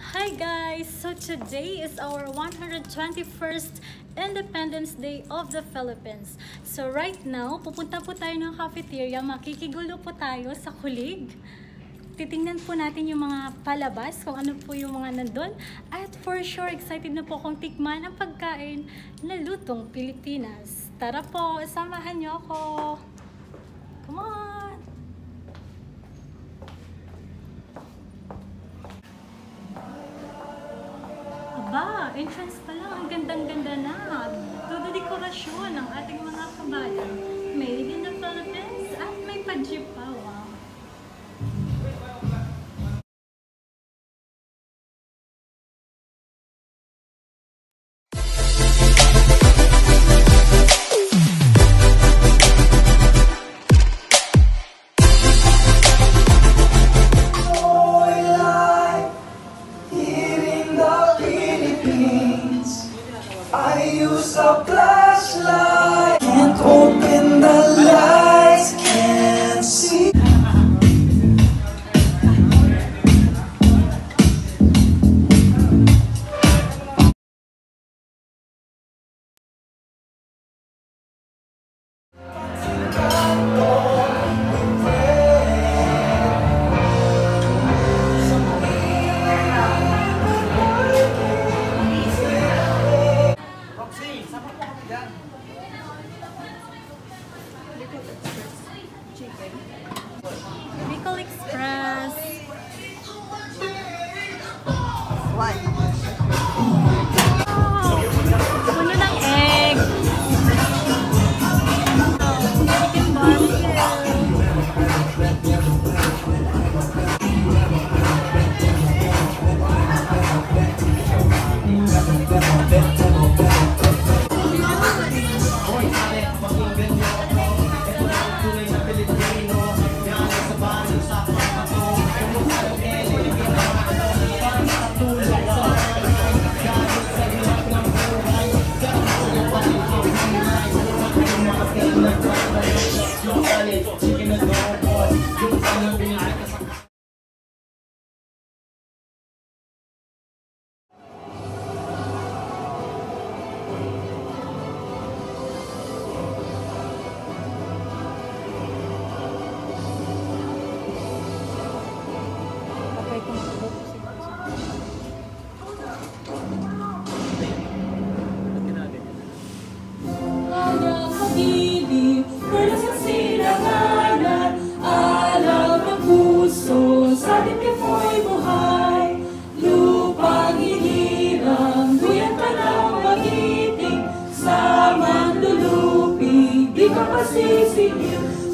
Hi guys! So today is our 121st Independence Day of the Philippines. So right now, pupunta po tayo ng cafeteria. Makikigulo po tayo sa kulig. Titingnan po natin yung mga palabas, kung ano po yung mga nandun. At for sure, excited na po akong tikman ang pagkain na lutong Pilipinas. Tara po, samahan niyo ako! Entrance pa lang, ang gandang-ganda na. Todo dekorasyon ng ating mga kabayan. Made in the Philippines at may pa.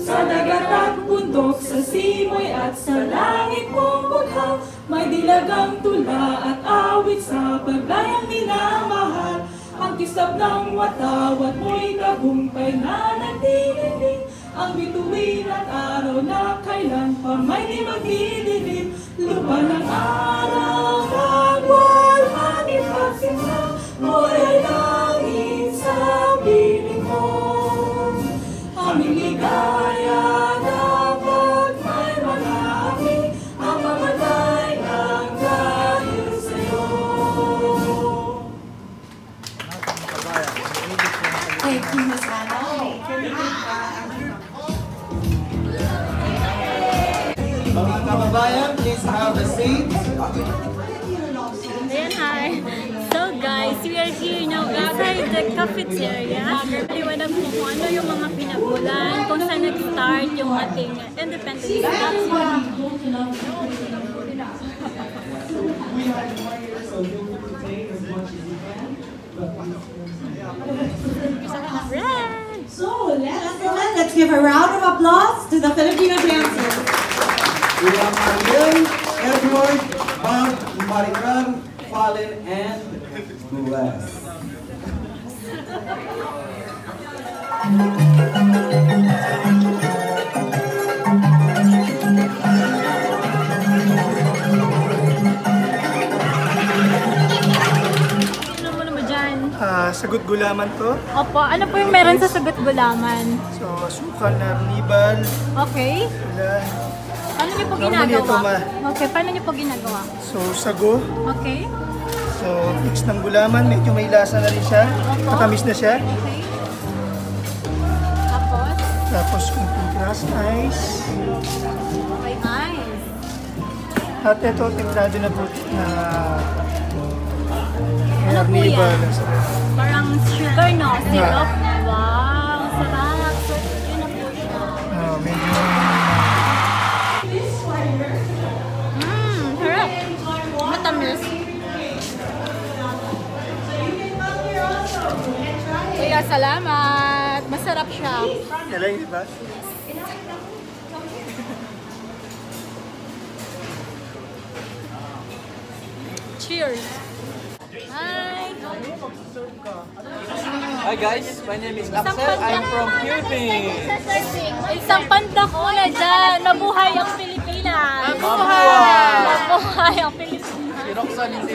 Sa dagat at bundok, sa simoy at sa langit mong bughaw May dilagang tula at awit sa paglayang minamahal. Ang kisap ng watawat mo'y tagumpay na nagtiniling Ang bituin at araw na kailan pa may di magdidilim Lupa ng araw ng walang ipagsimla Mo'y we are here now inside the cafeteria. Liwanag po kung ano yung mga pinagmulan, kung saan nag-start yung ating Independence Day. Red! So, let's go ahead. Let's give a round of applause to the Filipino dancers. We have Ariel, Edward, Bob, Maricar, Fallen, and. Ano mo naman dyan? Ah, sagot gulaman to. Opo, ano po yung meron sa sagot gulaman? So, suka na nibal, Okay. wala, Paano niyo po Normally ito, ginagawa? ma- Okay, paano niyo po ginagawa? So, sago. Okay. So, mix ng gulaman. Medyo may lasa na rin siya. Matamis na siya. Tapos, Tapos, kunting grass ice. okay, nice. At ito, timplado na po na Ano carnival. yan? Parang sugar, no? Syrup? Yeah. Wow, sarap. Salamat. Masarap siya. Galing, di ba? Cheers. Hi. Hi guys, my name is Axel. I'm from Philippines. Isang panda ko na dyan. Mabuhay ang Pilipinas. Mabuhay! Mabuhay ang Pilipinas. Si Roxanne hindi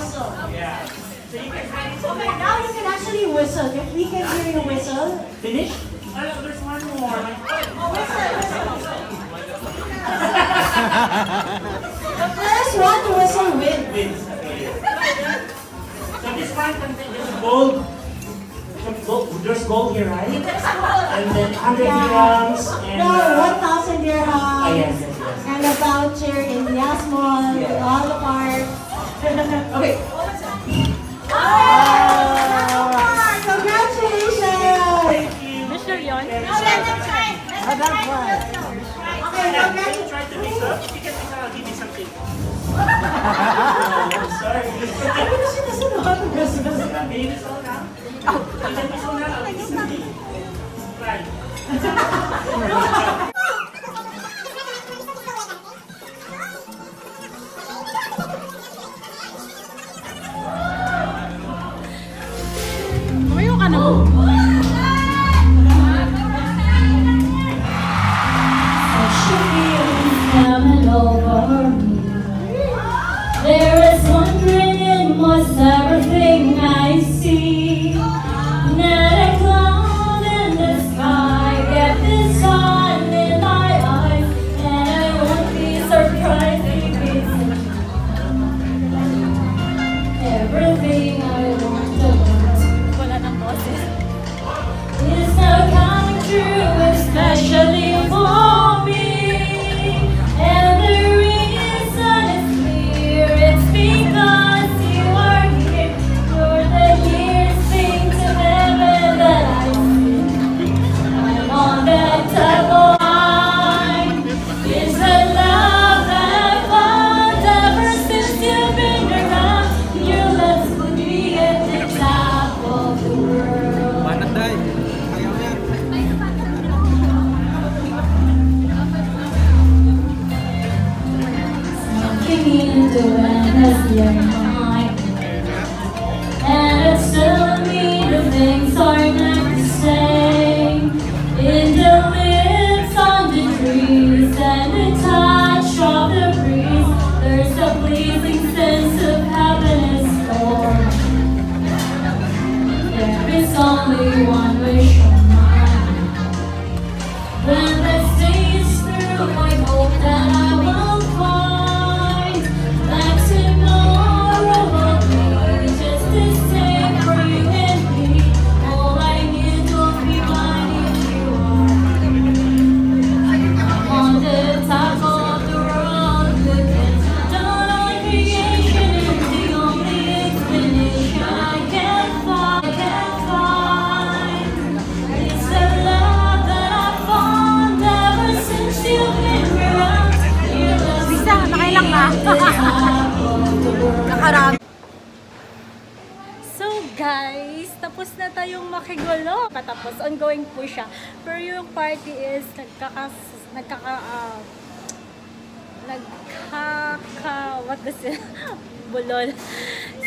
whistle. Yeah. So you can Okay, now you can actually whistle. We can hear you whistle. Finish? Oh, there's one more. Oh, whistle, whistle. the first one to whistle win. wins. So this one contains just gold. Gold, there's gold here, right? And then 100 yeah. dirhams. And, no, uh, 1,000 dirhams. Oh, yes, yes, yes. And a voucher in Yasmol, yeah. all apart. Parts. Okay. Ah, Congratulations! Thank you. Michelle yun? Okay, Let me congratulations. try to mix up. If you can mix up, I'll give you something. oh, I'm sorry. Ano na sinasunod? Can you mix all now? Oh. Can you mix all now? I'll give you something. Try. thinking into endless young tapos na tayong makigulo. Patapos, ongoing po siya. Pero yung party is nagkakas... Nagkaka... ah, nagkaka... What does it? Bulol.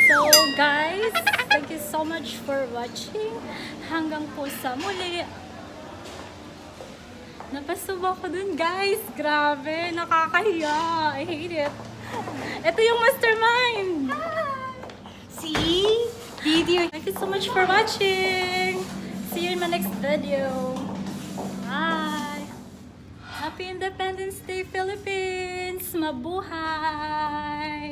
So guys, thank you so much for watching. Hanggang po sa muli. Napasubo ko dun guys. Grabe, nakakahiya. I hate it. Ito yung mastermind. See? Video. Thank you so much for watching. See you in my next video. Bye. Happy Independence Day, Philippines! Mabuhay!